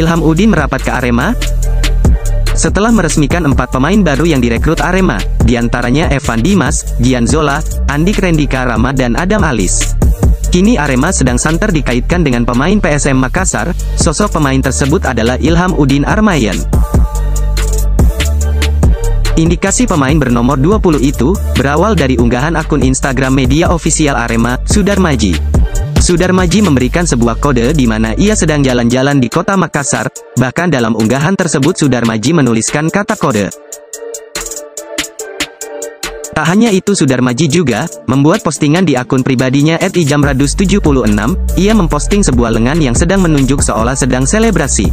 Ilham Udin merapat ke Arema? Setelah meresmikan empat pemain baru yang direkrut Arema, di antaranya Evan Dimas, Gian Zola, Andik Rendika Rama dan Adam Alis. Kini Arema sedang santer dikaitkan dengan pemain PSM Makassar, sosok pemain tersebut adalah Ilham Udin Armayan. Indikasi pemain bernomor 20 itu, berawal dari unggahan akun Instagram media ofisial Arema, Sudarmaji. Sudarmaji memberikan sebuah kode di mana ia sedang jalan-jalan di kota Makassar, bahkan dalam unggahan tersebut Sudarmaji menuliskan kata kode. Tak hanya itu Sudarmaji juga, membuat postingan di akun pribadinya @ijamradus76, ia memposting sebuah lengan yang sedang menunjuk seolah sedang selebrasi.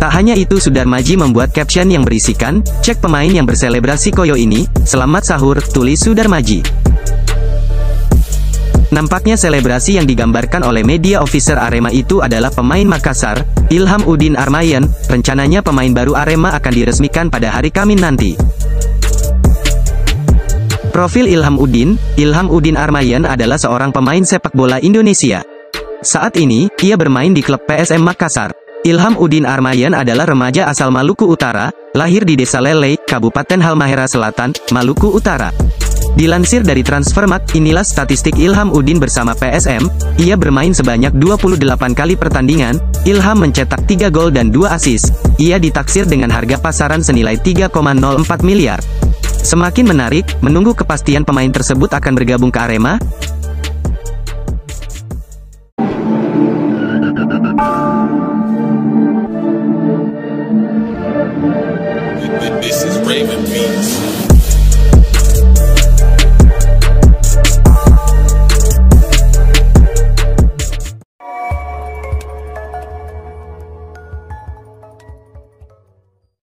Tak hanya itu Sudarmaji membuat caption yang berisikan, cek pemain yang berselebrasi koyo ini, selamat sahur, tulis Sudarmaji. Nampaknya selebrasi yang digambarkan oleh media officer Arema itu adalah pemain Makassar, Ilham Udin Armayan, rencananya pemain baru Arema akan diresmikan pada hari Kamin nanti. Profil Ilham Udin, Ilham Udin Armayan adalah seorang pemain sepak bola Indonesia. Saat ini, ia bermain di klub PSM Makassar. Ilham Udin Armayan adalah remaja asal Maluku Utara, lahir di Desa Lele, Kabupaten Halmahera Selatan, Maluku Utara. Dilansir dari Transfermarkt, inilah statistik Ilham Udin bersama PSM, ia bermain sebanyak 28 kali pertandingan, Ilham mencetak 3 gol dan 2 assist. Ia ditaksir dengan harga pasaran senilai 3,04 miliar. Semakin menarik, menunggu kepastian pemain tersebut akan bergabung ke Arema, This is Raven Beats.